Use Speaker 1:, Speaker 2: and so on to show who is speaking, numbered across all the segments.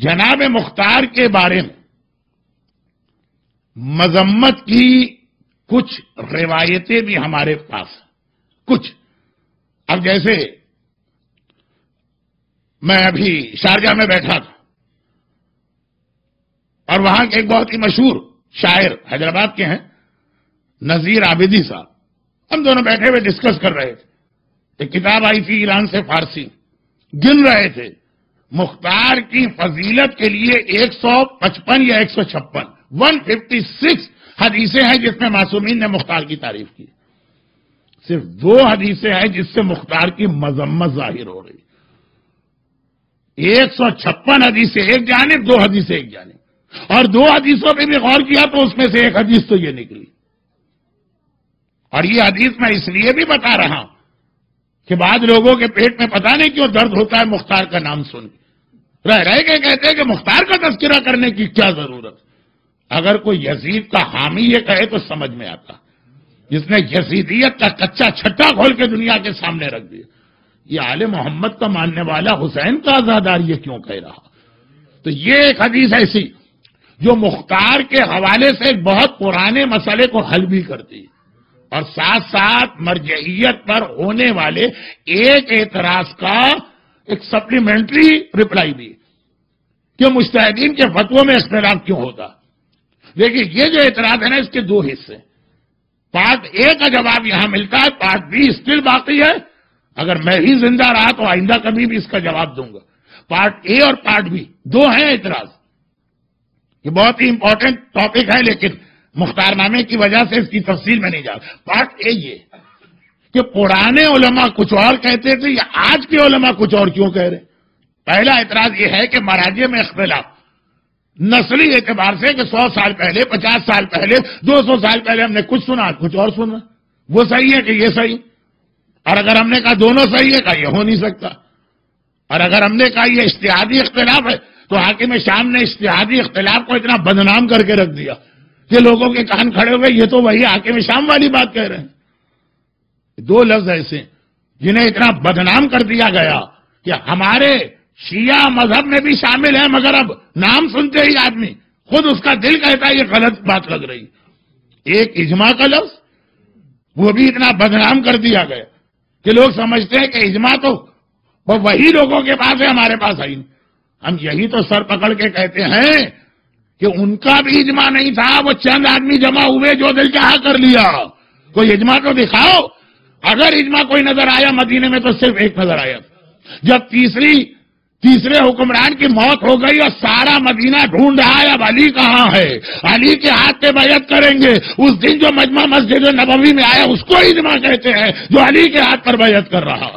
Speaker 1: جناب مختار کے بارے میں مذمت کی کچھ روایتیں بھی ہمارے پاس کچھ۔ اب جیسے میں ابھی شارجہ میں بیٹھا تھا اور وہاں کے ایک بہت ہی مشہور شاعر حیدرآباد کے ہیں، نذیر عابدی صاحب۔ ہم دونوں بیٹھے ہوئے ڈسکس کر رہے تھے۔ ایک کتاب آئی تھی ایران سے فارسی۔ گن رہے تھے۔ مختار کی فضیلت کے لیے ایک سو پچپن یا ایک سو چھپن۔ ون ففٹی سکس حدیثیں ہیں جس میں معصومین نے مختار کی تعریف کی۔ صرف دو حدیثیں ہیں جس سے مختار کی مذمت ظاہر ہو رہی۔ ایک سو چھپن حدیثیں ایک جانب، دو حدیثیں ایک جانب۔ اور دو حدیثوں پہ بھی غور کیا تو اس میں سے ایک حدیث تو یہ نکلی۔ اور یہ حدیث میں اس لیے بھی بتا رہا ہوں کہ بعد لوگوں کے پیٹ میں پتا نہیں کیوں درد ہوتا ہے، مختار کا نام سن کے۔ رہ رہ کے کہتے ہیں کہ مختار کا تذکرہ کرنے کی کیا ضرورت اگر کوئی یزید کا حامی یہ کہے تو سمجھ میں آتا۔ جس نے یزیدیت کا کچا چھٹا کھول کے دنیا کے سامنے رکھ دیا۔ یہ آل محمد کا ماننے والا حسین کا آزادار یہ کیوں کہہ رہا؟ تو یہ ایک حدیث ایسی جو مختار کے حوالے سے ایک بہت پرانے مسئلے کو حل بھی کرتی اور ساتھ ساتھ مرجعیت پر ہونے والے ایک اعتراض کا ایک سپلیمنٹری رپلائی بھی کہ مستحدین کے فتووں میں اختلاف کیوں ہوتا؟ دیکھیے، یہ جو اعتراض ہے نا، اس کے دو حصے پارٹ اے کا جواب یہاں ملتا ہے، پارٹ بی اسٹل باقی ہے۔ اگر میں ہی زندہ رہا تو آئندہ کبھی بھی اس کا جواب دوں گا۔ پارٹ اے اور پارٹ بی دو ہیں اعتراض۔ یہ بہت ہی امپورٹنٹ ٹاپک ہے، لیکن مختار نامے کی وجہ سے اس کی تفصیل میں نہیں جا پارٹ اے یہ کہ پرانے علماء کچھ اور کہتے تھے یا آج کے علماء کچھ اور کیوں کہہ رہے؟ پہلا اعتراض یہ ہے کہ مہاراجے میں اختلاف۔ نسلی اعتبار سے کہ سو سال پہلے، پچاس سال پہلے، دو سو سال پہلے ہم نے کچھ سنا، کچھ اور سنا۔ وہ صحیح ہے کہ یہ صحیح۔ اور اگر ہم نے کہا دونوں صحیح ہے کہ یہ ہو نہیں سکتا۔ اور اگر ہم نے کہا یہ اشتہادی اختلاف ہے، تو حاکم شام نے اشتہادی اختلاف کو اتنا بدنام کر کے رکھ دیا کہ لوگوں کے کان کھڑے ہوئے یہ تو وہی حاکم شام والی بات کہہ رہے ہیں۔ دو لفظ ایسے جنہیں اتنا بدنام کر دیا گیا کہ ہمارے شیعہ مذہب میں بھی شامل ہیں، مگر اب نام سنتے ہی آدمی خود اس کا دل کہتا ہے یہ غلط بات لگ رہی ایک اجماع کا لفظ، وہ بھی اتنا بدنام کر دیا گیا کہ لوگ سمجھتے ہیں کہ اجماع تو وہ وہی لوگوں کے پاس ہے، ہمارے پاس آئی۔ ہم یہی تو سر پکڑ کے کہتے ہیں کہ ان کا بھی اجماع نہیں تھا، وہ چند آدمی جمع ہوئے جو دل چاہا کر لیا۔ کوئی اجماع تو دکھاؤ۔ اگر اجماع کوئی نظر آیا مدینے میں تو صرف ایک نظر آیا جب تیسری تیسرے حکمران کی موت ہو گئی اور سارا مدینہ ڈھونڈ رہا ہے، اب علی کہاں ہے؟ علی کے ہاتھ پہ بیعت کریں گے۔ اس دن جو مجمع مسجد نبوی میں آیا، اس کو اجماع کہتے ہیں جو علی کے ہاتھ پر بیعت کر رہا۔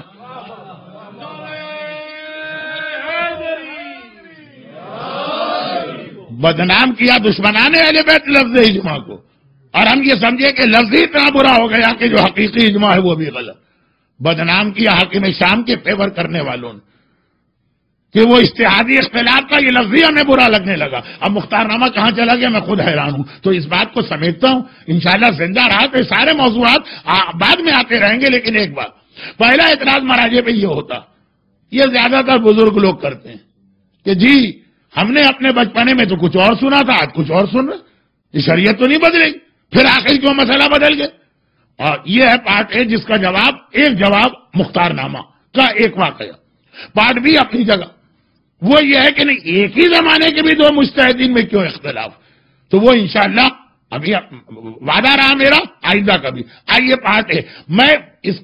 Speaker 1: بدنام کیا دشمنانے والے بیت لفظ اجماع کو۔ اور ہم یہ سمجھے کہ لفظ ہی اتنا برا ہو گیا کہ جو حقیقی اجماع ہے وہ بھی غلط۔ بدنام کیا حاکم شام کے فیور کرنے والوں نے۔ کہ وہ اشتہادی اختلاف کا یہ لفظ ہی ہمیں برا لگنے لگا۔ اب مختار نامہ کہاں چلا گیا؟ میں خود حیران ہوں۔ تو اس بات کو سمیٹتا ہوں۔ انشاءاللہ زندہ رہا تو سارے موضوعات بعد میں آتے رہیں گے، لیکن ایک بات۔ پہلا اعتراض مہاراجے پہ یہ ہوتا۔ یہ زیادہ تر بزرگ لوگ کرتے ہیں۔ کہ جی ہم نے اپنے بچپنے میں تو کچھ اور سنا تھا، آج کچھ اور سن رہے یہ شریعت تو نہیں بدلے گی۔ پھر آخر کیوں مسئلہ بدل گئے اور یہ ہے پارٹ اے جس کا جواب، ایک جواب مختار نامہ کا ایک واقعہ۔ پارٹ بھی اپنی جگہ۔ وہ یہ ہے کہ نہیں، ایک ہی زمانے کے بھی دو مستحدین میں کیوں اختلاف؟ تو وہ انشاءاللہ ابھی وعدہ رہا میرا، آئندہ کا بھی۔ آئیے پارٹ اے میں اس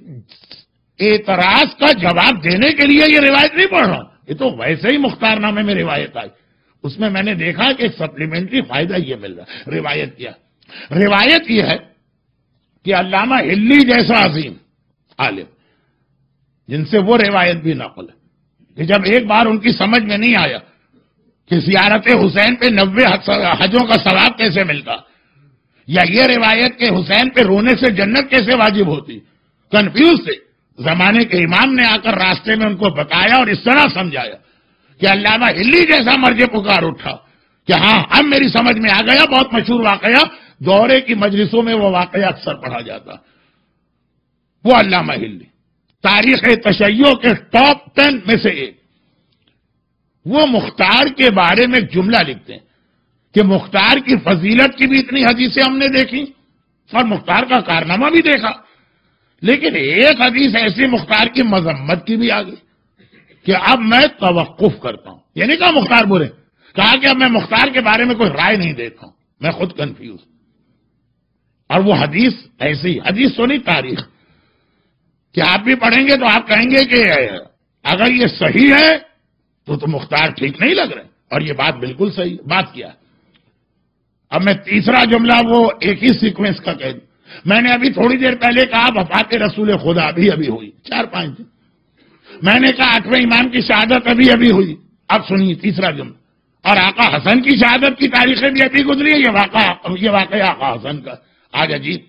Speaker 1: اعتراض کا جواب دینے کے لیے یہ روایت نہیں پڑھ رہا ہوں۔ یہ تو ویسے ہی مختار نامے میں روایت آئی۔ اس میں میں نے دیکھا کہ سپلیمنٹری فائدہ یہ مل رہا روایت کیا۔ روایت یہ ہے کہ علامہ ہلی جیسا عظیم عالم، جن سے وہ روایت بھی نقل ہے، کہ جب ایک بار ان کی سمجھ میں نہیں آیا کہ زیارت حسین پہ نوے حجوں کا ثواب کیسے ملتا، یا یہ روایت کہ حسین پہ رونے سے جنت کیسے واجب ہوتی، کنفیوز تھے، زمانے کے امام نے آ کر راستے میں ان کو بتایا اور اس طرح سمجھایا کہ علامہ ہلی جیسا مرض پکار اٹھا، کہ ہاں اب میری سمجھ میں آ گیا، بہت مشہور واقعہ دورے کی مجلسوں میں وہ واقعہ اکثر پڑھا جاتا۔ وہ علامہ ہلی تاریخ تشیعوں کے ٹاپ ٹین میں سے ایک۔ وہ مختار کے بارے میں ایک جملہ لکھتے ہیں کہ مختار کی فضیلت کی بھی اتنی حدیثیں ہم نے دیکھی اور مختار کا کارنامہ بھی دیکھا۔ لیکن ایک حدیث ایسی مختار کی مذمت کی بھی آ گئی کہ اب میں توقف کرتا ہوں۔ یہ نہیں کہا مختار برے کہا کہ اب میں مختار کے بارے میں کوئی رائے نہیں دیتا ہوں۔ میں خود کنفیوز اور وہ حدیث ایسی حدیث تو نہیں تاریخ۔ کہ آپ بھی پڑھیں گے تو آپ کہیں گے کہ اگر یہ صحیح ہے تو تو مختار ٹھیک نہیں لگ رہے۔ اور یہ بات بالکل صحیح بات کیا اب میں تیسرا جملہ وہ ایک ہی سیکوینس کا کہہ دوں۔ میں نے ابھی تھوڑی دیر پہلے کہا وفات رسول خدا ابھی ابھی ہوئی۔ چار پانچ دن۔ میں نے کہا آٹھویں امام کی شہادت ابھی ابھی ہوئی۔ اب سنیے تیسرا جملہ۔ اور آقا حسن کی شہادت کی تاریخیں بھی ابھی گزری ہے یہ واقعہ یہ واقعہ آقا حسن کا۔ آج عجیب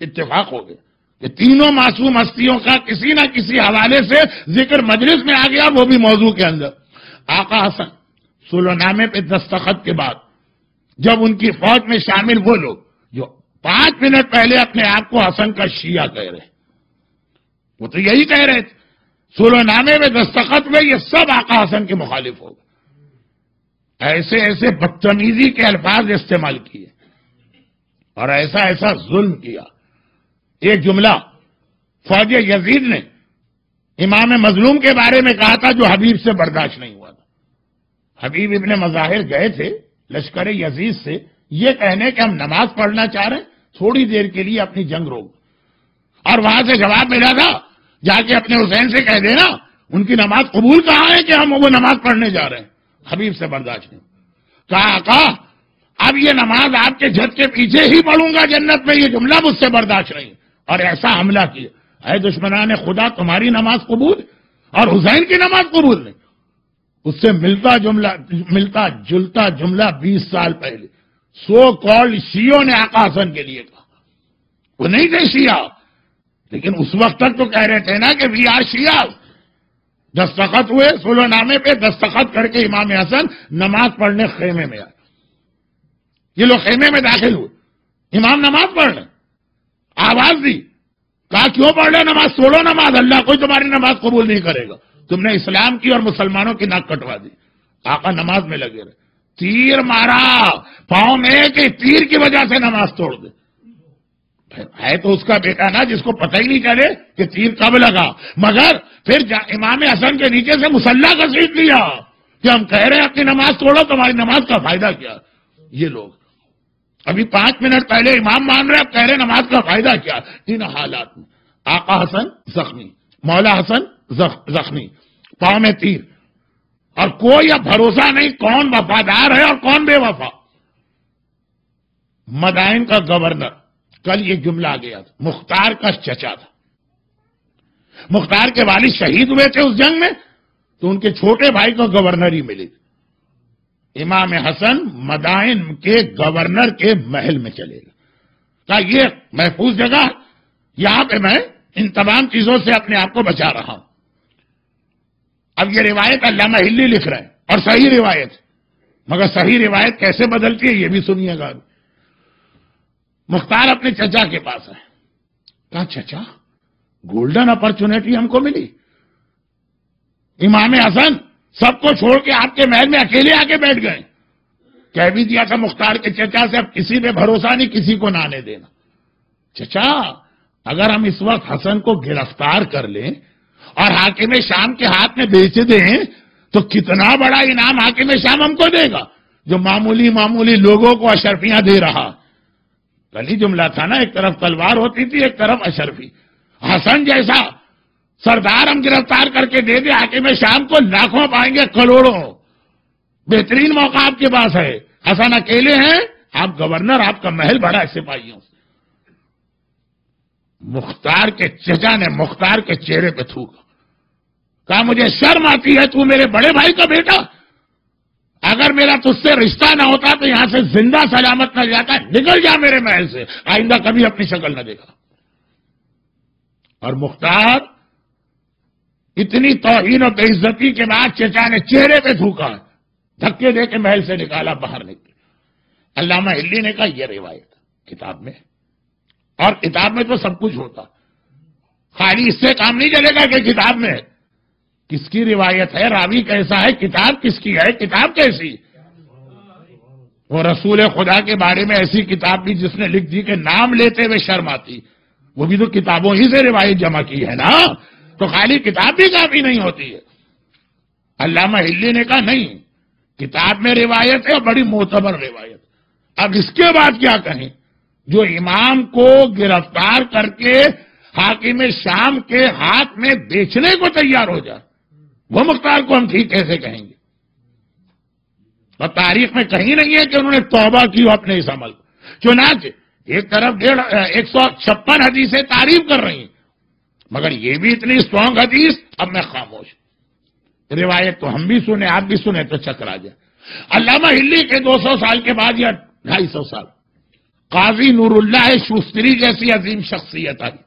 Speaker 1: اتفاق ہو گیا کہ تینوں معصوم ہستیوں کا کسی نہ کسی حوالے سے ذکر مجلس میں آ گیا، وہ بھی موضوع کے اندر۔ آقا حسن سولو نامے پہ دستخط کے بعد جب ان کی فوج میں شامل وہ لوگ جو پانچ منٹ پہلے اپنے آپ کو حسن کا شیعہ کہہ رہے وہ تو یہی کہہ رہے تھے۔ سولو نامے میں دستخط میں یہ سب آقا حسن کے مخالف ہو گئے۔ ایسے ایسے بدتمیزی کے الفاظ استعمال کیے۔ اور ایسا ایسا ظلم کیا۔ ایک جملہ فوج یزید نے امام مظلوم کے بارے میں کہا تھا جو حبیب سے برداشت نہیں ہوا تھا۔ حبیب ابن مظاہر گئے تھے لشکر یزید سے یہ کہنے کہ ہم نماز پڑھنا چاہ رہے ہیں، تھوڑی دیر کے لیے اپنی جنگ روک۔ اور وہاں سے جواب ملا تھا، جا کے اپنے حسین سے کہہ دینا، ان کی نماز قبول کہاں ہے کہ ہم وہ نماز پڑھنے جا رہے ہیں؟ حبیب سے برداشت نہیں۔ کہا کہا اب یہ نماز آپ کے جھت کے پیچھے ہی پڑھوں گا جنت میں، یہ جملہ مجھ سے برداشت نہیں۔ اور ایسا حملہ کیا۔ اے دشمنان خدا، تمہاری نماز قبول؟ اور حسین کی نماز قبول نہیں؟ اس سے ملتا جملہ، ملتا جلتا جملہ بیس سال پہلے۔ سو کال شیو نے آقا حسن کے لیے کہا۔ وہ نہیں تھے شیعہ۔ لیکن اس وقت تک تو کہہ رہے تھے نا کہ وی آر شیعہ۔ دستخط ہوئے سولو نامے پہ دستخط کر کے امام حسن نماز پڑھنے خیمے میں آئے۔ یہ لوگ خیمے میں داخل ہوئے۔ امام نماز پڑھ رہے آواز دی۔ کہا، کیوں پڑھ رہے نماز؟ سولو نماز۔ اللہ کوئی تمہاری نماز قبول نہیں کرے گا۔ تم نے اسلام کی اور مسلمانوں کی ناک کٹوا دی۔ آقا نماز میں لگے رہے۔ تیر مارا۔ پاؤں میں کہ تیر کی وجہ سے نماز توڑ دے۔ ہے تو اس کا بیٹا نا، جس کو پتہ ہی نہیں چلے کہ تیر کب لگا۔ مگر پھر امام حسن کے نیچے سے مسلح کا سیٹ لیا کہ ہم کہہ رہے ہیں، اپنی نماز توڑو، تمہاری نماز کا فائدہ کیا؟ یہ لوگ۔ ابھی پانچ منٹ پہلے امام مان رہے اب کہہ رہے نماز کا فائدہ کیا؟ ان حالات میں۔ آقا حسن زخمی، مولا حسن زخمی، پاؤں میں تیر۔ اور کوئی اب بھروسہ نہیں کون وفادار ہے اور کون بے وفا۔ مدائن کا گورنر، کل یہ جملہ آ گیا تھا، مختار کا چچا تھا۔ مختار کے والد شہید ہوئے تھے اس جنگ میں، تو ان کے چھوٹے بھائی کو گورنر ہی ملی۔ تھی امام حسن مدائن کے گورنر کے محل میں چلے گا کہا، یہ محفوظ جگہ، یہاں پہ میں ان تمام چیزوں سے اپنے آپ کو بچا رہا ہوں۔ اب یہ روایت علامہ ہلی لکھ رہے ہیں، اور صحیح روایت۔ مگر صحیح روایت کیسے بدلتی ہے، یہ بھی سنیے گا۔ مختار اپنے چچا کے پاس ہے۔ کہا، چچا، گولڈن اپرچونٹی ہم کو ملی۔ امام حسن سب کو چھوڑ کے آپ کے محل میں اکیلے آ کے بیٹھ گئے۔ کہہ بھی دیا تھا مختار کے چچا سے، اب کسی پہ بھروسہ نہیں، کسی کو نہ آنے دینا۔ چچا، اگر ہم اس وقت حسن کو گرفتار کر لیں اور حاکم شام کے ہاتھ میں بیچ دیں، تو کتنا بڑا انعام حاکم شام ہم کو دے گا، جو معمولی معمولی لوگوں کو اشرفیاں دے رہا۔ کل ہی جملہ تھا نا، ایک طرف تلوار ہوتی تھی، ایک طرف اشرفی۔ حسن جیسا سردار ہم گرفتار کر کے دے دے حاکم شام کو لاکھوں پائیں گے، کروڑوں۔ بہترین موقع آپ کے پاس ہے۔ حسن اکیلے ہیں، آپ گورنر، آپ کا محل بڑا ہے سپاہیوں سے۔ مختار کے چچا نے مختار کے چہرے پہ تھوکا کہا، مجھے شرم آتی ہے، تو میرے بڑے بھائی کا بیٹا۔ اگر میرا تج سے رشتہ نہ ہوتا تو یہاں سے زندہ سلامت نہ جاتا، نکل جا میرے محل سے۔ آئندہ کبھی اپنی شکل نہ دیکھا۔ اور مختار اتنی توہین اور بے عزتی کے بعد چچا نے چہرے پہ تھوکا دھکے دے کے محل سے نکالا، باہر نکلے علامہ ہلی نے کہا، یہ روایت کتاب میں اور کتاب میں تو سب کچھ ہوتا۔ خالی اس سے کام نہیں چلے گا کہ کتاب میں کس کی روایت ہے؟ راوی کیسا ہے؟ کتاب کس کی ہے؟ کتاب کیسی؟ وہ رسول خدا کے بارے میں ایسی کتاب بھی جس نے لکھ دی کہ نام لیتے ہوئے شرم آتی۔ وہ بھی تو کتابوں ہی سے روایت جمع کی ہے نا۔ تو خالی کتاب بھی کافی نہیں ہوتی ہے۔ علامہ ہلی نے کہا، نہیں، کتاب میں روایت ہے بڑی معتبر روایت۔ اب اس کے بعد کیا کہیں؟ جو امام کو گرفتار کر کے حاکم شام کے ہاتھ میں بیچنے کو تیار ہو جائے، وہ مختار کو ہم ٹھیک کیسے کہیں گے؟ اور تاریخ میں کہیں نہیں ہے کہ انہوں نے توبہ کی ہو اپنے اس عمل چنانچہ، ایک طرف ڈیڑھ، ایک سو چھپن حدیثیں تعریف کر رہی ہیں۔ مگر یہ بھی اتنی اسٹرانگ حدیث، اب میں خاموش روایت تو ہم بھی سنے آپ بھی سنے تو چکرا جائے۔ علامہ ہلی کے دو سو سال کے بعد یا ڈھائی سو سال۔ قاضی نور اللہ شوستری جیسی عظیم شخصیت آئی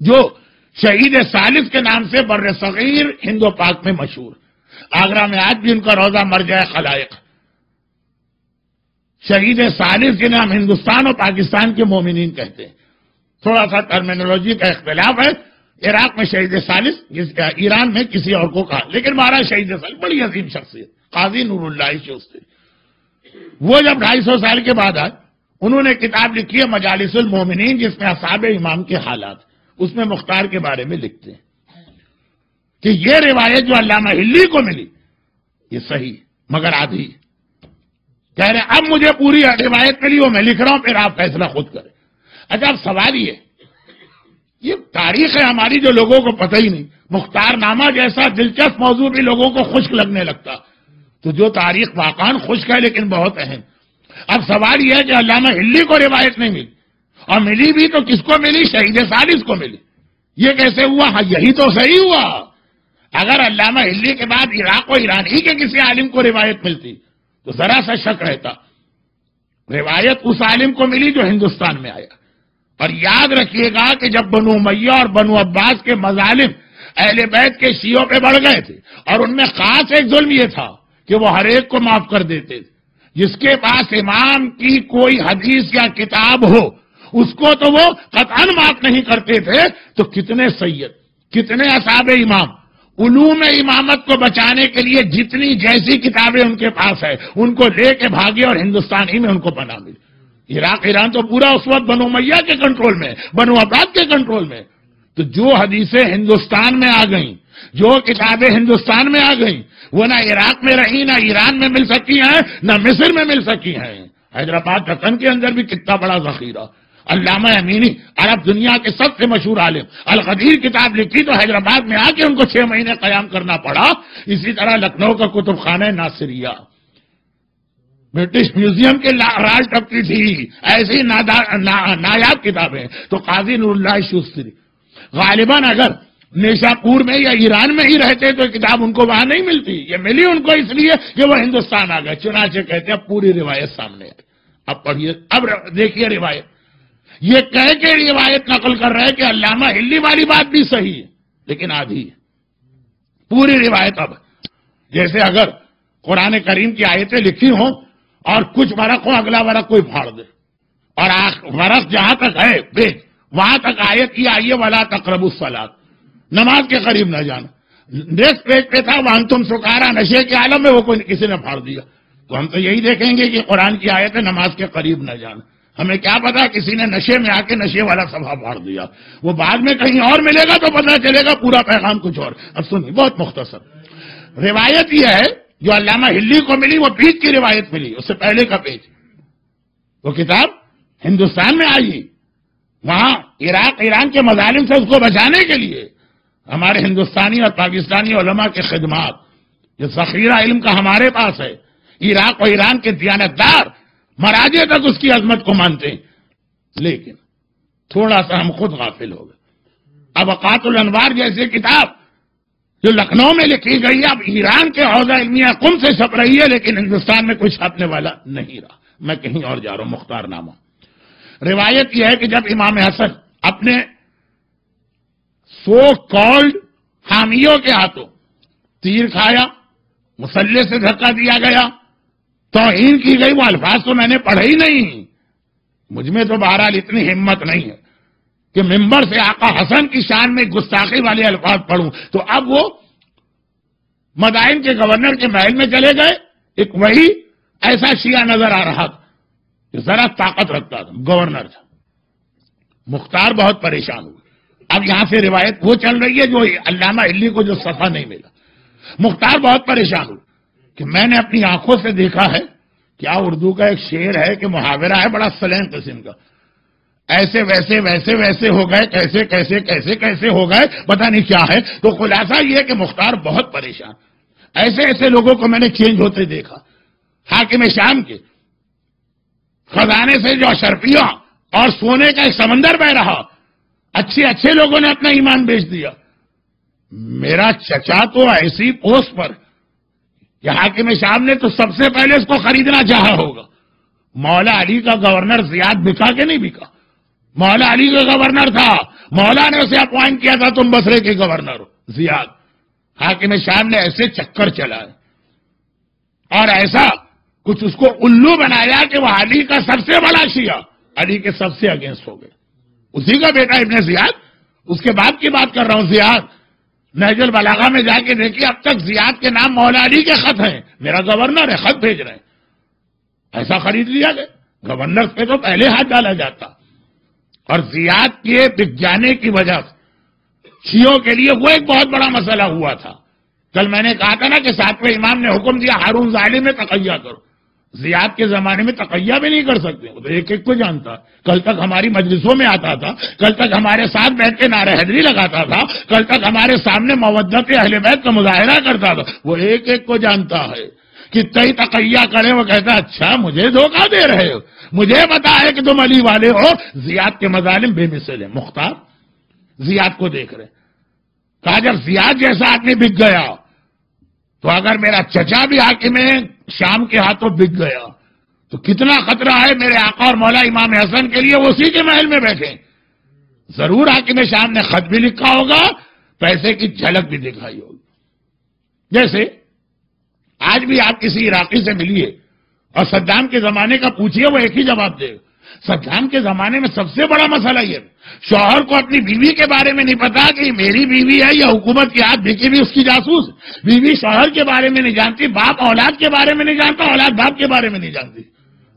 Speaker 1: جو شہید سالس کے نام سے بر صغیر ہندو پاک میں مشہور۔ آگرہ میں آج بھی ان کا روزہ مر جائے خلائق۔ شہید سالس کے نام ہندوستان اور پاکستان کے مومنین کہتے ہیں۔ تھوڑا سا ٹرمینالوجی کا اختلاف ہے۔ عراق میں شہید سالس ایران میں کسی اور کو کہا۔ لیکن مہارا شہید سالس بڑی عظیم شخصیت، قاضی نور اللہ شوستری وہ جب ڈھائی سو سال کے بعد آئے، انہوں نے کتاب لکھی ہے مجالس المومنین، جس میں اصحاب امام کے حالات، اس میں مختار کے بارے میں لکھتے ہیں۔ کہ یہ روایت جو علامہ ہلی کو ملی، یہ صحیح مگر آدھی کہہ رہے اب مجھے پوری روایت ملی، وہ میں لکھ رہا ہوں، پھر آپ فیصلہ خود کریں۔ اچھا اب سوال یہ یہ تاریخ ہے ہماری جو لوگوں کو پتہ ہی نہیں۔ مختار نامہ جیسا دلچسپ موضوع بھی لوگوں کو خشک لگنے لگتا۔ تو جو تاریخ واقعان خشک ہے لیکن بہت اہم۔ اب سوال یہ ہے کہ علامہ ہلی کو روایت نہیں ملی۔ اور ملی بھی تو کس کو ملی؟ شہید سالس کو ملی۔ یہ کیسے ہوا؟ ہاں یہی تو صحیح ہوا۔ اگر علامہ ہلی کے بعد عراق و ایران ہی کے کسی عالم کو روایت ملتی، تو ذرا سا شک رہتا۔ روایت اس عالم کو ملی جو ہندوستان میں آیا۔ اور یاد رکھیے گا کہ جب بنو میہ اور بنو عباس کے مظالم اہل بیت کے شیوں پہ بڑھ گئے تھے اور ان میں خاص ایک ظلم یہ تھا کہ وہ ہر ایک کو معاف کر دیتے تھے۔ جس کے پاس امام کی کوئی حدیث یا کتاب ہو، اس کو تو وہ قطعا معاف نہیں کرتے تھے۔ تو کتنے سید، کتنے اصحاب امام، علوم امامت کو بچانے کے لیے جتنی جیسی کتابیں ان کے پاس ہے ان کو لے کے بھاگے اور ہندوستان ہی میں ان کو بنا ملی عراق، ایران تو پورا اس وقت بنو میاں کے کنٹرول میں، بنو آباد کے کنٹرول میں۔ تو جو حدیثیں ہندوستان میں آ گئیں، جو کتابیں ہندوستان میں آ گئیں، وہ نہ عراق میں رہی نہ ایران میں مل سکی ہیں، نہ مصر میں مل سکی ہیں۔ حیدرآباد رتن کے اندر بھی کتنا بڑا ذخیرہ۔ علامہ امینی عرب دنیا کے سب سے مشہور عالم۔ القدیر کتاب لکھی تو حیدرآباد میں آ کے ان کو چھ مہینے قیام کرنا پڑا۔ اسی طرح لکھنؤ کا کتب خانہ ناصریہ۔ برٹش میوزیم کے راج ٹپکی تھی۔ ایسی نایاب کتابیں۔ تو قاضی نور اللہ شوستری غالباً اگر نیشا پور میں یا ایران میں ہی رہتے تو کتاب ان کو وہاں نہیں ملتی۔ یہ ملی ان کو اس لیے کہ وہ ہندوستان آ گئے۔ چنانچہ کہتے ہیں پوری روایت سامنے آئی اب پڑھیے۔ اب دیکھیے روایت۔ یہ کہہ کے روایت نقل کر رہے کہ علامہ ہلی والی بات بھی صحیح ہے، لیکن آدھی ہے۔ پوری روایت اب۔ جیسے اگر قرآن کریم کی آیتیں لکھی ہوں اور کچھ ورق ہو، اگلا ورق کوئی پھاڑ دے۔ اور ورق جہاں تک ہے بیچ وہاں تک آیت کی آئیے والا تقرب السلاد نماز کے قریب نہ جانا۔ نیکسٹ پیج پہ تھا، وہاں تم سکارا، نشے کے عالم میں وہ کوئی کسی نے پھاڑ دیا۔ تو ہم تو یہی دیکھیں گے کہ قرآن کی آیت ہے، نماز کے قریب نہ جانا۔ ہمیں کیا پتا کسی نے نشے میں آ کے نشے والا سبھا پھاڑ دیا۔ وہ بعد میں کہیں اور ملے گا تو پتہ چلے گا پورا پیغام کچھ اور۔ اب سنیے بہت مختصر۔ روایت یہ ہے جو علامہ ہلی کو ملی وہ پیج کی روایت ملی، اس سے پہلے کا پیج۔ وہ کتاب ہندوستان میں آئی۔ وہاں عراق، ایران کے مظالم سے اس کو بچانے کے لیے ہمارے ہندوستانی اور پاکستانی علماء کے خدمات جو ذخیرہ علم کا ہمارے پاس ہے۔ عراق اور ایران کے دیانتدار مراجے تک اس کی عظمت کو مانتے ہیں۔ لیکن تھوڑا سا ہم خود غافل ہو گئے۔ اب اقات الانوار جیسی کتاب جو لکھنؤ میں لکھی گئی اب ایران کے عہدہ علمیہ کم سے چھپ رہی ہے، لیکن ہندوستان میں کوئی چھپنے والا نہیں رہا۔ میں کہیں اور جا رہا ہوں، مختار نامہ۔ روایت یہ ہے کہ جب امام حسن اپنے سو کالڈ حامیوں کے ہاتھوں تیر کھایا، مسلح سے دھکا دیا گیا، توہین کی گئی، وہ الفاظ تو میں نے پڑھے ہی نہیں۔ مجھ میں تو بہرحال اتنی ہمت نہیں ہے۔ کہ ممبر سے آقا حسن کی شان میں گستاخی والے الفاظ پڑھوں تو اب وہ مدائن کے گورنر کے محل میں چلے گئے، ایک وہی ایسا شیعہ نظر آ رہا تھا کہ ذرا طاقت رکھتا تھا، گورنر تھا۔ مختار بہت پریشان ہوئے۔ اب یہاں سے روایت وہ چل رہی ہے جو علامہ علی کو جو صفحہ نہیں ملا۔ مختار بہت پریشان ہوئے کہ میں نے اپنی آنکھوں سے دیکھا ہے کیا اردو کا ایک شعر ہے کہ محاورہ ہے، بڑا سلیم قسم کا۔ ایسے ویسے ویسے ویسے ہو گئے، کیسے کیسے کیسے کیسے ہو گئے، پتہ نہیں کیا ہے۔ تو خلاصہ یہ کہ مختار بہت پریشان۔ ایسے ایسے لوگوں کو میں نے چینج ہوتے دیکھا۔ حاکم شام کے۔ خزانے سے جو اشرفیہ اور سونے کا ایک سمندر بہ رہا۔ اچھے اچھے لوگوں نے اپنا ایمان بیچ دیا۔ میرا چچا تو ایسی پوسٹ پر۔ کہ حاکم شام نے تو سب سے پہلے اس کو خریدنا چاہا ہوگا۔ مولا علی کا گورنر زیاد بکا کے نہیں بکا؟ مولا علی کا گورنر تھا۔ مولا نے اسے اپوائنٹ کیا تھا، تم بسرے کے گورنر زیاد۔ حاکم شام نے ایسے چکر چلائے۔ اور ایسا کچھ اس کو الو بنایا کہ وہ علی کا سب سے بڑا شیعہ، علی کے سب سے اگینسٹ ہو گئے۔ اسی کا بیٹا ابن زیاد، اس کے بعد کی بات کر رہا ہوں، زیاد۔ نجل بلاغا میں جا کے دیکھیے، اب تک زیاد کے نام مولا علی کے خط ہیں۔ میرا گورنر ہے، خط بھیج رہے ہیں۔ ایسا خرید لیا گیا۔ گورنر پہ تو پہلے ہاتھ ڈالا جاتا۔ اور زیاد کے بک جانے کی وجہ سے۔ شیوں کے لیے وہ ایک بہت بڑا مسئلہ ہوا تھا۔ کل میں نے کہا تھا نا کہ ساتویں امام نے حکم دیا، ہارون ظاہر میں تقیہ کرو۔ زیاد کے زمانے میں تقیہ بھی نہیں کر سکتے۔ وہ تو ایک ایک کو جانتا۔ کل تک ہماری مجلسوں میں آتا تھا۔ کل تک ہمارے ساتھ بیٹھ کے نعرہ حیدری لگاتا تھا۔ کل تک ہمارے سامنے مودت اہل بیت کا مظاہرہ کرتا تھا۔ وہ ایک ایک کو جانتا ہے۔ کہ کئی تقیہ کرے، وہ کہتا اچھا مجھے دھوکہ دے رہے ہو۔ مجھے بتا ہے کہ تم علی والے ہو۔ زیاد کے مظالم بے مثل ہیں۔ مختار، زیاد کو دیکھ رہے کہا، جب زیاد جیسا آدمی بک گیا، تو اگر میرا چچا بھی آ میں شام کے ہاتھوں بک گیا، تو کتنا خطرہ ہے میرے آقا اور مولا امام حسن کے لیے، وہ اسی کے محل میں بیٹھے۔ ضرور حاکم شام نے خط بھی لکھا ہوگا، پیسے کی جھلک بھی دکھائی ہوگی۔ جیسے آج بھی آپ کسی عراقی سے ملیے اور صدام کے زمانے کا پوچھئے، وہ ایک ہی جواب دے۔ صدام کے زمانے میں سب سے بڑا مسئلہ یہ شوہر کو اپنی بیوی کے بارے میں نہیں پتا کہ میری بیوی ہے یا حکومت کی ہاتھ بکی بھی اس کی جاسوس۔ بیوی شوہر کے بارے میں نہیں جانتی، باپ اولاد کے بارے میں نہیں جانتا، اولاد باپ کے بارے میں نہیں جانتی۔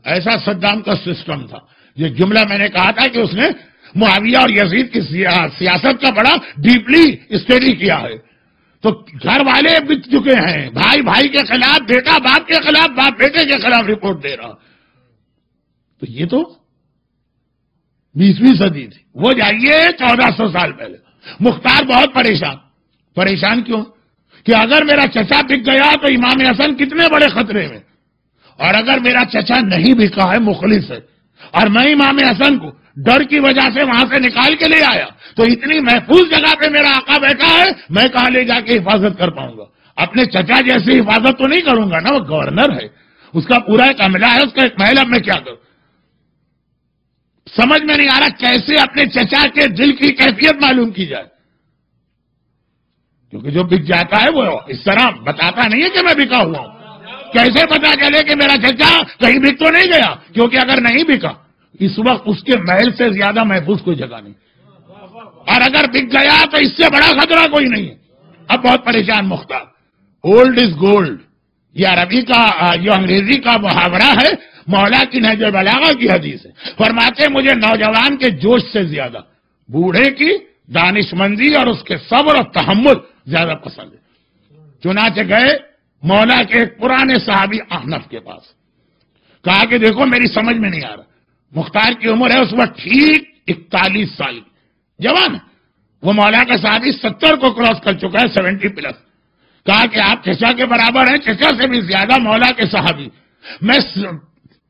Speaker 1: ایسا صدام کا سسٹم تھا۔ یہ جملہ میں نے کہا تھا کہ اس نے معاویہ اور یزید کی سیاست کا بڑا ڈیپلی اسٹڈی کیا ہے۔ تو گھر والے بک چکے ہیں۔ بھائی بھائی کے خلاف، بیٹا باپ کے خلاف، باپ بیٹے کے خلاف رپورٹ دے رہا۔ تو یہ تو بیسویں صدی تھی۔ وہ جائیے چودہ سو سال پہلے۔ مختار بہت پریشان۔ پریشان کیوں؟ کہ اگر میرا چچا بک گیا تو امام حسن کتنے بڑے خطرے میں۔ اور اگر میرا چچا نہیں بکا ہے، مخلص ہے۔ اور میں امام حسن کو ڈر کی وجہ سے وہاں سے نکال کے لے آیا۔ تو اتنی محفوظ جگہ پہ میرا آقا بیٹھا ہے، میں کہاں لے جا کے حفاظت کر پاؤں گا؟ اپنے چچا جیسی حفاظت تو نہیں کروں گا نا، وہ گورنر ہے۔ اس کا پورا ایک عملہ ہے، اس کا ایک محل، اب میں کیا کروں؟ سمجھ میں نہیں آ رہا کیسے اپنے چچا کے دل کی کیفیت معلوم کی جائے۔ کیونکہ جو بک جاتا ہے، وہ اس طرح بتاتا نہیں ہے کہ میں بکا ہوا ہوں۔ کیسے پتا چلے کہ میرا چچا کہیں بک تو نہیں گیا؟ کیونکہ اگر نہیں بکا، اس وقت اس کے محل سے زیادہ محفوظ کوئی جگہ نہیں۔ اور اگر بک گیا تو اس سے بڑا خطرہ کوئی نہیں ہے۔ اب بہت پریشان مختار اولڈ از گولڈ یہ عربی کا جو انگریزی کا محاورہ ہے۔ مولا کی نجر بلاغا کی حدیث ہے۔ فرماتے مجھے نوجوان کے جوش سے زیادہ، بوڑھے کی دانش مندی اور اس کے صبر اور تحمل زیادہ پسند ہے۔ چنانچہ گئے مولا کے ایک پرانے صحابی احنف کے پاس۔ کہا کہ دیکھو، میری سمجھ میں نہیں آ رہا۔ مختار کی عمر ہے اس وقت ٹھیک اکتالیس سال کی۔ جوان! وہ مولا کا صحابی ستر کو کراس کر چکا ہے سیونٹی پلس کہا کہ آپ چچا کے برابر ہیں، چچا سے بھی زیادہ مولا کے صحابی. میں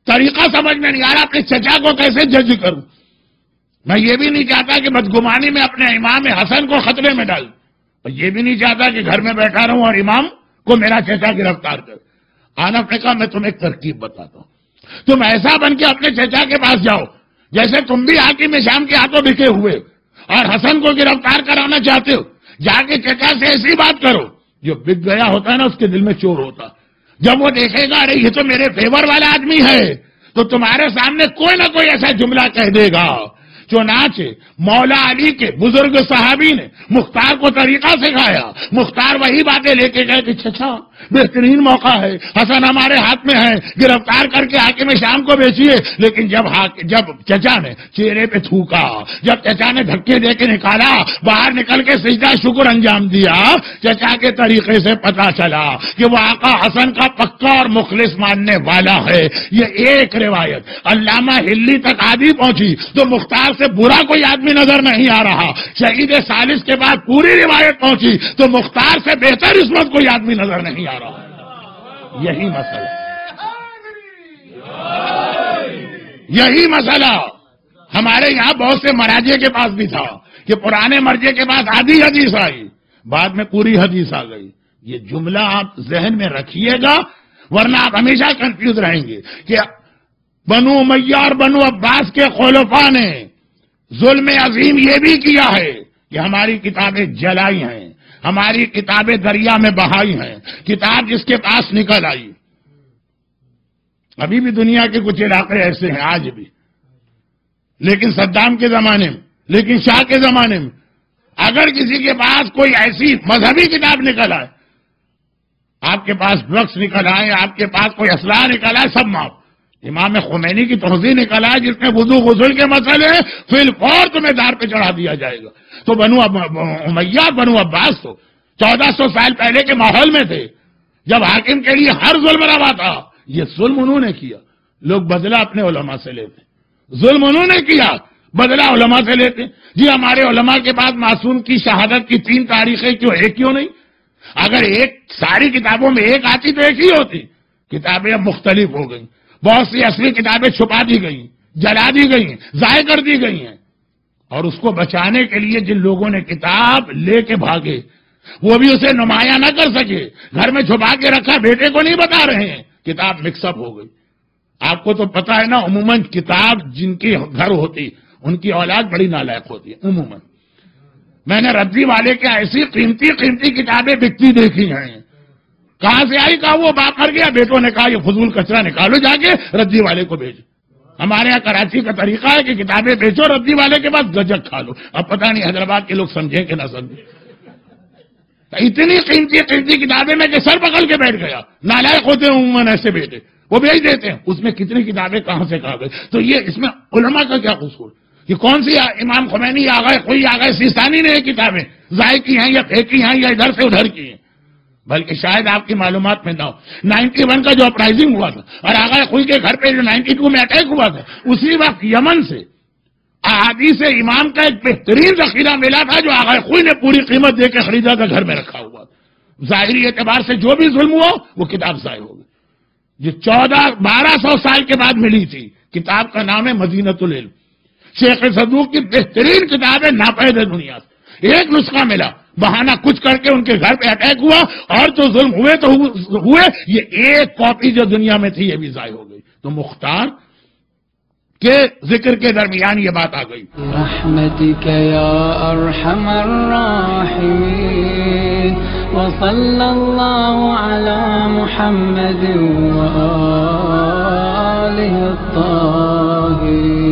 Speaker 1: طریقہ سمجھ میں نہیں آ رہا اپنے چچا کو کیسے جج کروں؟ میں یہ بھی نہیں چاہتا کہ بدگمانی میں اپنے امام حسن کو خطرے میں ڈال. یہ بھی نہیں چاہتا کہ گھر میں بیٹھا رہوں اور امام کو میرا چچا گرفتار کر آنا نے کہا میں تمہیں ایک ترکیب بتاتا ہوں. تم ایسا بن کے اپنے چچا کے پاس جاؤ، جیسے تم بھی آکی میں شام کے ہاتھوں بکے ہوئے اور حسن کو گرفتار کرانا چاہتے ہو۔ جا کے چچا سے ایسی بات کرو۔ جو بک گیا ہوتا ہے نا، اس کے دل میں چور ہوتا۔ جب وہ دیکھے گا، ارے، یہ تو میرے فیور والا آدمی ہے۔ تو تمہارے سامنے کوئی نہ کوئی ایسا جملہ کہہ دے گا۔ چنانچہ مولا علی کے بزرگ صحابی نے مختار کو طریقہ سکھایا۔ مختار وہی باتیں لے کے گئے کہ چچا بہترین موقع ہے۔ حسن ہمارے ہاتھ میں ہے۔ گرفتار کر کے حاکم شام کو بیچیے۔ لیکن جب جب چچا نے چہرے پہ تھوکا، جب چچا نے دھکے دے کے نکالا، باہر نکل کے سجدہ شکر انجام دیا، چچا کے طریقے سے پتا چلا کہ وہ آقا حسن کا پکا اور مخلص ماننے والا ہے۔ یہ ایک روایت۔ علامہ ہلی تک آدھی پہنچی۔ تو مختار سے برا کوئی آدمی نظر نہیں آ رہا۔ شہید سالس کے بعد پوری روایت پہنچی۔ تو مختار سے بہتر اس وقت کوئی آدمی نظر نہیں آ رہا یہی مسئلہ۔ یہی مسئلہ۔ ہمارے یہاں بہت سے مراجے کے پاس بھی تھا۔ کہ پرانے مرجے کے پاس آدھی حدیث آئی۔ بعد میں پوری حدیث آ گئی۔ یہ جملہ آپ ذہن میں رکھیے گا، ورنہ آپ ہمیشہ کنفیوز رہیں گے کہ بنو میار بنو عباس کے خلفا نے ظلم عظیم یہ بھی کیا ہے کہ ہماری کتابیں جلائی ہیں۔ ہماری کتابیں دریا میں بہائی ہیں۔ کتاب جس کے پاس نکل آئی۔ ابھی بھی دنیا کے کچھ علاقے ایسے ہیں، آج بھی۔ لیکن صدام کے زمانے میں، لیکن شاہ کے زمانے میں، اگر کسی کے پاس کوئی ایسی مذہبی کتاب نکل آئے، آپ کے پاس ڈرگس نکل آئے، آپ کے پاس کوئی اسلحہ نکل آئے، سب معاف۔ امام خمینی کی توضیع نکل آئے جس میں وضو غسل کے مسئلے فی الفور تمہیں دار پہ چڑھا دیا جائے گا۔ تو بنو امیہ، بنو عباس تو چودہ سو سال پہلے کے ماحول میں تھے۔ جب حاکم کے لیے ہر ظلم روا تھا، یہ ظلم انہوں نے کیا؟ لوگ بدلہ اپنے علماء سے لیتے ظلم انہوں نے کیا؟ بدلہ علماء سے لیتے جی ہمارے علماء کے بعد معصوم کی شہادت کی تین تاریخیں کیوں ایک کیوں نہیں؟ اگر ایک ساری کتابوں میں ایک آتی تو ایک ہی ہوتی۔ کتابیں اب مختلف ہو گئیں۔ بہت سی اصلی کتابیں چھپا دی گئی جلا دی گئی ضائع کر دی گئی ہیں۔ اور اس کو بچانے کے لیے جن لوگوں نے کتاب لے کے بھاگے، وہ بھی اسے نمایاں نہ کر سکے۔ گھر میں چھپا کے رکھا، بیٹے کو نہیں بتا رہے ہیں۔ کتاب مکس اپ ہو گئی۔ آپ کو تو پتا ہے نا، عموماً کتاب جن کی گھر ہوتی، ان کی اولاد بڑی نالائق ہوتی ہے، عموماً۔ میں نے ردی والے کے ایسی قیمتی قیمتی کتابیں بکتی دیکھی ہیں۔ کہاں سے آئی کہا وہ باپ کر گیا، بیٹوں نے کہا یہ فضول کچرا نکالو جا کے ردی والے کو بھیج ہمارے یہاں کراچی کا طریقہ ہے کہ کتابیں بیچو ردی والے کے بعد گجک کھا لو۔ اب پتہ نہیں حیدرآباد کے لوگ سمجھیں کہ نہ سمجھیں۔ اتنی قیمتی قیمتی کتابیں میں کہ سر پکڑ کے بیٹھ گیا۔ نالائق ہوتے ہیں، عموماً ایسے بیٹے۔ وہ بھیج دیتے ہیں۔ اس میں کتنی کتابیں کہاں سے کہا گئے تو یہ اس میں علماء کا کیا قصور؟ کہ کون سی امام خمینی آ گئے کوئی آ گئے سیستانی نے یہ کتابیں؟ ضائع کی ہیں یا پھینکی ہیں یا ادھر سے ادھر کی ہیں؟ بلکہ شاید آپ کی معلومات میں نہ ہو۔ نائنٹی ون کا جو اپرائزنگ ہوا تھا، اور آگا کوئی کے گھر پہ جو نائنٹی ٹو میں اٹیک ہوا تھا، اسی وقت یمن سے آدی سے امام کا ایک بہترین ذخیرہ ملا تھا جو آگاہ خوئی نے پوری قیمت دے کے خریدا تھا، گھر میں رکھا ہوا تھا۔ ظاہری اعتبار سے جو بھی ظلم ہوا، وہ کتاب ضائع ہو گئی۔ جو چودہ، بارہ سو سال کے بعد ملی تھی۔ کتاب کا نام ہے مدینت العلم۔ شیخ صدوق کی بہترین کتاب ہے ناپید دنیا سے۔ ایک نسخہ ملا۔ بہانہ کچھ کر کے ان کے گھر پہ اٹیک ہوا اور جو ظلم ہوئے تو ہوئے، یہ ایک کاپی جو دنیا میں تھی، یہ بھی ضائع ہو گئی۔ تو مختار کے ذکر کے درمیان یہ بات آ گئی۔
Speaker 2: رحمتك يا ارحم الراحمين وصلى الله على محمد وآله الطاهرين